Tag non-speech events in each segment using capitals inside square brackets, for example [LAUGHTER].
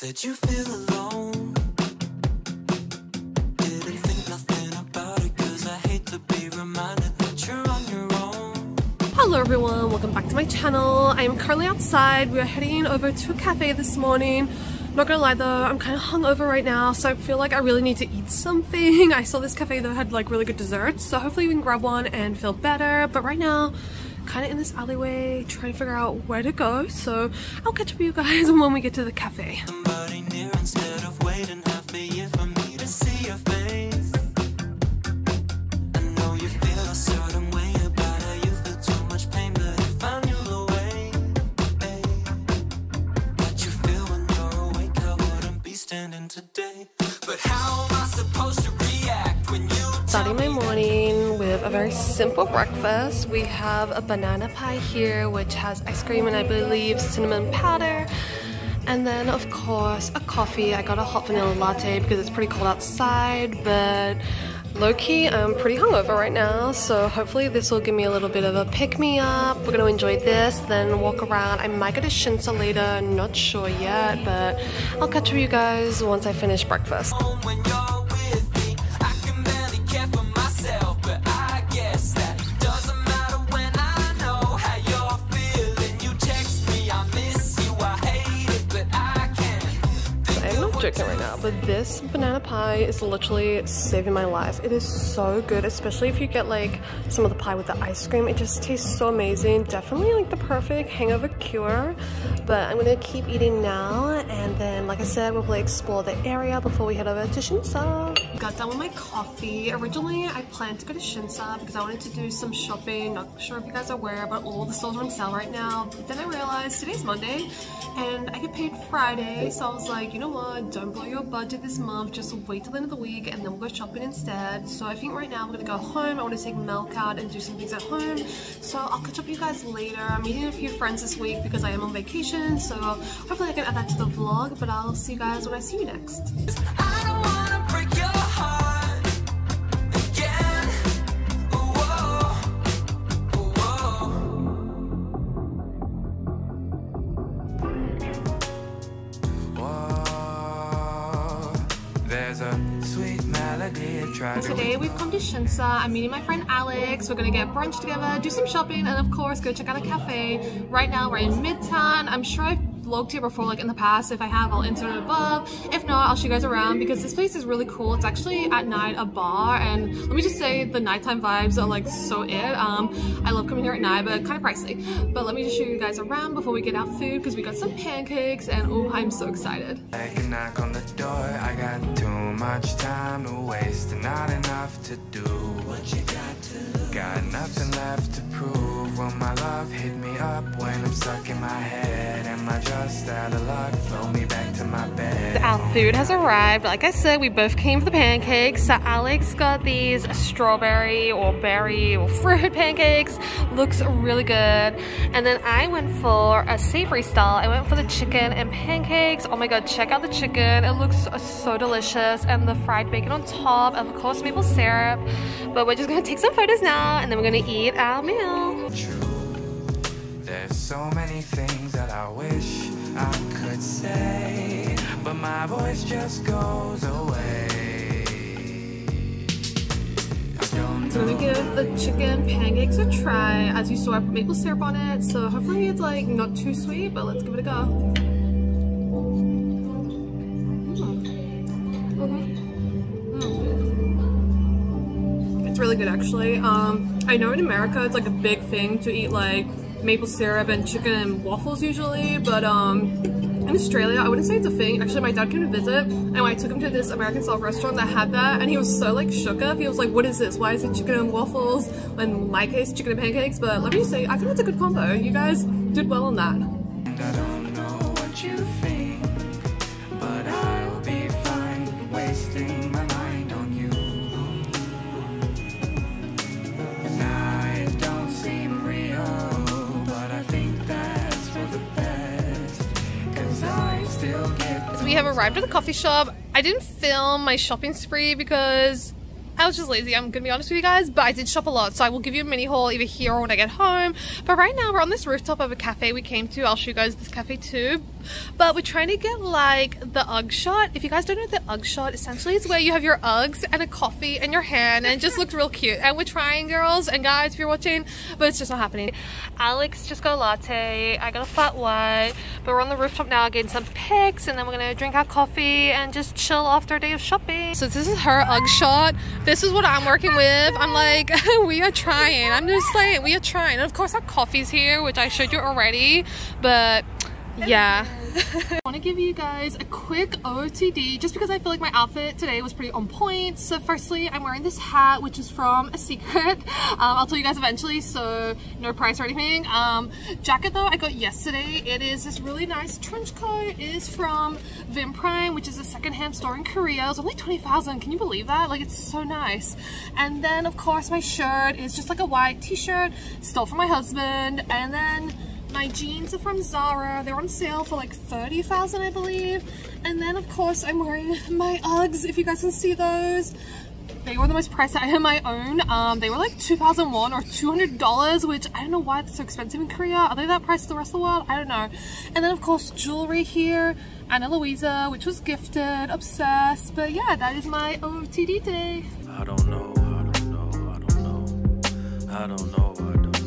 Said you feel alone. Didn't think nothing about it, cause I hate to be reminded that you're on your own. Hello everyone, welcome back to my channel. I am currently outside. We are heading over to a cafe this morning. Not gonna lie though, I'm kind of hungover right now, so I feel like I really need to eat something. [LAUGHS] I saw this cafe that had like really good desserts, so hopefully we can grab one and feel better. But right now, kind of in this alleyway, trying to figure out where to go. So I'll catch up with you guys [LAUGHS] when we get to the cafe. Waiting half a year for me to see your face. I know you feel a certain way about how you feel too much pain, but if I knew the way hey, that you feel when you're awake, I wouldn't be standing today. But how am I supposed to react when you Starting my morning with a very simple breakfast. We have a banana pie here, which has ice cream and I believe cinnamon powder. And then, of course, a coffee. I got a hot vanilla latte because it's pretty cold outside, but low key, I'm pretty hungover right now. So, hopefully, this will give me a little bit of a pick me up. We're gonna enjoy this, then walk around. I might get a Shinsa later, not sure yet, but I'll catch you guys once I finish breakfast. Right now, but this banana pie is literally saving my life. It is so good, especially if you get like some of the pie with the ice cream. It just tastes so amazing. Definitely like the perfect hangover cure. But I'm gonna keep eating now, and then, like I said, we'll explore the area before we head over to Shinsa. Got done with my coffee. Originally, I planned to go to Shinsa because I wanted to do some shopping. Not sure if you guys are aware, but all the stores are on sale right now. But then I realized today's Monday, and I get paid Friday, so I was like, you know what? Don't blow your budget this month. Just wait till the end of the week, and then we'll go shopping instead. So I think right now I'm gonna go home. I want to take milk out and do some things at home. So I'll catch up with you guys later. I'm meeting a few friends this week because I am on vacation. So hopefully I can add that to the vlog. But I'll see you guys when I see you next. Today we've come to Shinsa. I'm meeting my friend Alex. We're gonna get brunch together, do some shopping, and of course go check out a cafe. Right now we're in Midtown. I'm sure I've vlogged here before like in the past. If I have, I'll insert it above. If not, I'll show you guys around because this place is really cool. It's actually at night a bar and let me just say the nighttime vibes are like so it. Um, I love coming here at night but kind of pricey. But let me just show you guys around before we get our food because we got some pancakes and oh, I'm so excited. Hit me up when I'm stuck in my head? Am I just out of luck? Flow me back to my bed. Our food has arrived. Like I said, we both came for the pancakes. So Alex got these strawberry or berry or [LAUGHS] fruit pancakes. Looks really good. And then I went for a savory style. I went for the chicken and pancakes. Oh my god, check out the chicken. It looks so delicious. And the fried bacon on top. And of course, maple syrup. But we're just gonna take some photos now and then we're gonna eat our meal. There's so many things that I wish I could say, but my voice just goes away. So I'm gonna give the chicken pancakes a try. As you saw, I put maple syrup on it, so hopefully it's like not too sweet, but let's give it a go. Mm. Mhm. It's really good actually. Um, I know in America it's like a big thing to eat like maple syrup and chicken and waffles usually, but um, in Australia, I wouldn't say it's a thing. Actually, my dad came to visit, and I took him to this American style restaurant that had that, and he was so like shook up. He was like, "What is this? Why is it chicken and waffles?" In my case, chicken and pancakes. But let me say, I think it's a good combo. You guys did well on that. We have arrived at the coffee shop. I didn't film my shopping spree because I was just lazy, I'm gonna be honest with you guys, but I did shop a lot, so I will give you a mini haul either here or when I get home. But right now we're on this rooftop of a cafe we came to. I'll show you guys this cafe too. But we're trying to get like the Ugg shot. If you guys don't know the Ugg shot, essentially it's where you have your Uggs and a coffee in your hand and it just looks real cute. And we're trying girls and guys if you're watching, but it's just not happening. Alex just got a latte, I got a flat white, but we're on the rooftop now getting some pics and then we're gonna drink our coffee and just chill after a day of shopping. So this is her Ugg shot. This is what I'm working with. I'm like, [LAUGHS] we are trying. I'm just saying, we are trying. And of course our coffee's here, which I showed you already, but yeah. I want to give you guys a quick OOTD just because I feel like my outfit today was pretty on point. So firstly, I'm wearing this hat, which is from a secret. [LAUGHS] Um, I'll tell you guys eventually, so no price or anything. Um, jacket though, I got yesterday. It is this really nice trench coat. It is from Vim Prime, which is a secondhand store in Korea. It was only 20,000. Can you believe that? Like, it's so nice. And then, of course, my shirt is just like a white t-shirt, stole from my husband. And then my jeans are from Zara. They're on sale for like 30,000 I believe. And then of course I'm wearing my Uggs if you guys can see those. They were the most priced I my own. Um, they were like 2001 or $200 which I don't know why it's so expensive in Korea. Are they that price the rest of the world? I don't know. And then of course jewelry here. Ana Luisa which was gifted. Obsessed. But yeah that is my OOTD today. I don't know, I don't know, I don't know, I don't know.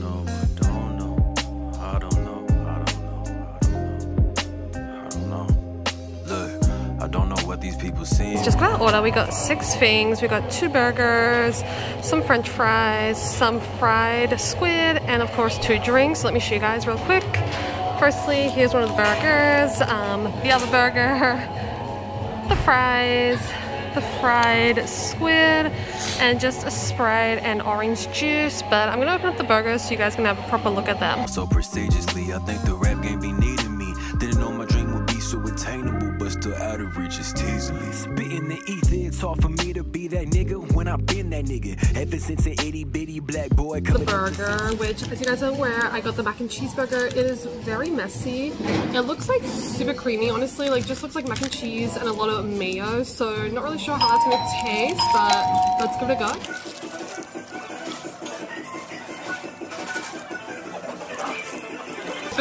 These people seeing. Just got order. We got six things. We got two burgers, some french fries, some fried squid, and of course two drinks. Let me show you guys real quick. Firstly, here's one of the burgers, um, the other burger, [LAUGHS] the fries, the fried squid, and just a Sprite and orange juice. But I'm gonna open up the burgers so you guys can have a proper look at them. So prestigiously, I think the rap game be needing me. Didn't know my dream would be so attainable, still out of reach is teasily. Spitting the ether, it's hard for me to be that nigga when I've been that nigga. Ever since an itty bitty black boy The burger, which as you guys are aware, I got the mac and cheeseburger. It is very messy. It looks like super creamy, honestly. Like just looks like mac and cheese and a lot of mayo. So not really sure how that's gonna taste, but let's give it a go.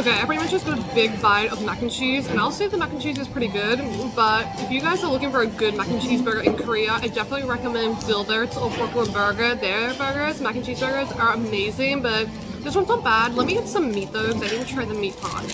Okay, I pretty much just got a big bite of mac and cheese, and I'll say the mac and cheese is pretty good, but if you guys are looking for a good mac and cheese burger in Korea, I definitely recommend Builder's or Brooklyn Burger. Their burgers, mac and cheese burgers, are amazing, but this one's not bad. Let me get some meat though, because I didn't try the meat part.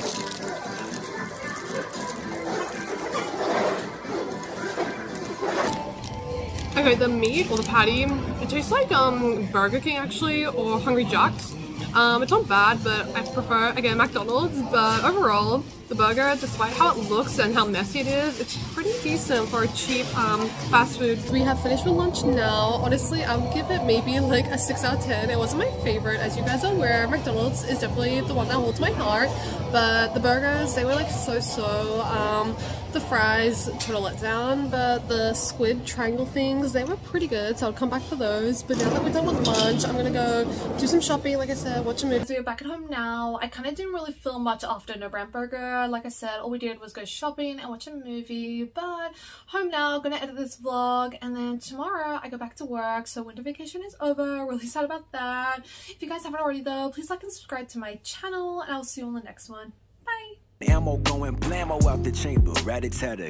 Okay, the meat or the patty, it tastes like um Burger King actually, or Hungry Jack's. Um, it's not bad, but I prefer, again, McDonald's, but overall, the burger, despite how it looks and how messy it is, it's pretty decent for a cheap um, fast food. We have finished with lunch now. Honestly, I would give it maybe like a 6 out of 10. It wasn't my favorite. As you guys are aware, McDonald's is definitely the one that holds my heart. But the burgers, they were like so-so. Um, the fries, total letdown. But the squid triangle things, they were pretty good. So I'll come back for those. But now that we're done with lunch, I'm gonna go do some shopping, like I said, watch a movie. So we're back at home now. I kind of didn't really feel much after No Brand Burger like I said, all we did was go shopping and watch a movie. But home now, gonna edit this vlog. And then tomorrow I go back to work. So winter vacation is over. [LAUGHS] Really sad about that. If you guys haven't already though, please like and subscribe to my channel. And I'll see you on the next one. Bye. Ammo going blammo out the chamber, rat a tatter.